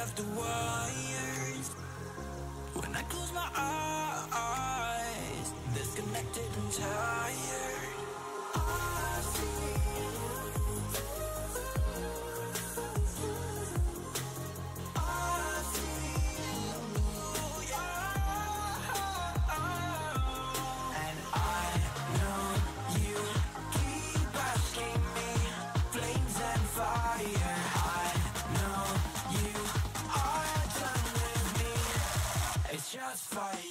off the wires. When I close my eyes, disconnected and tired. I see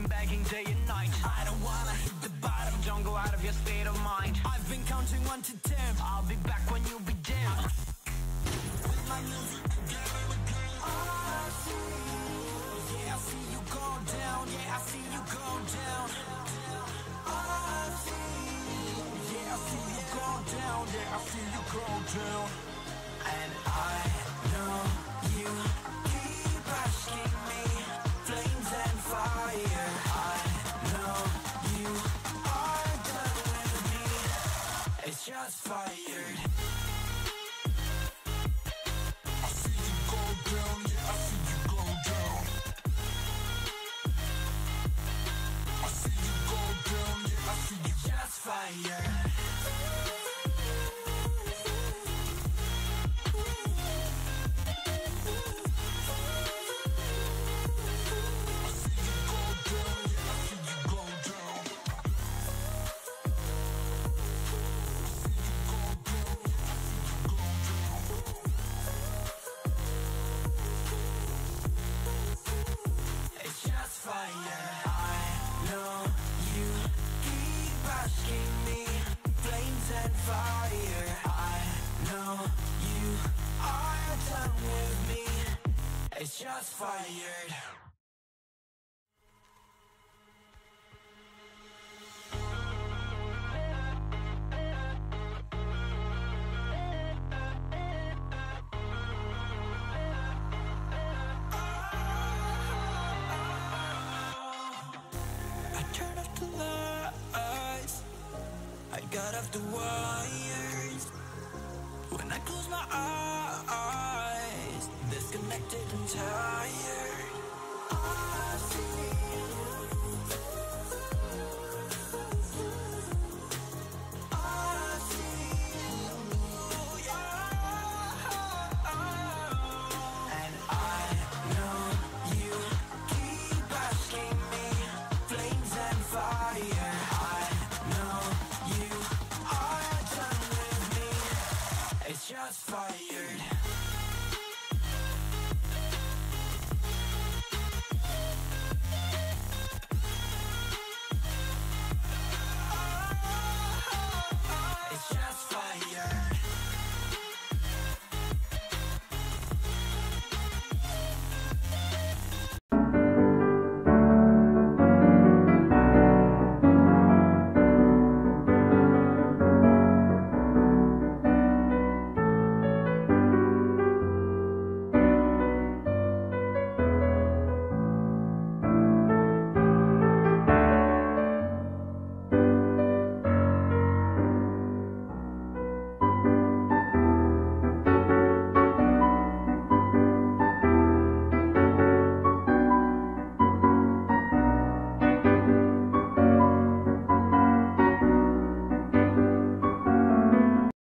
came begging day and night. I don't wanna hit the bottom. Don't go out of your state of mind. I've been counting one to ten. I'll be back when you be dim. With my music again. Oh, I see. Yeah, I see you go down. Yeah, I see you go down. Oh, I see. Yeah, I see you go down. Yeah, I see you go down. And I know you just Just fired. Got off the wires. When I close my eyes, disconnected and tired. I see you. I see you. And I know you keep asking me flames and fire. I know you are done with me. It's just fire. yeah.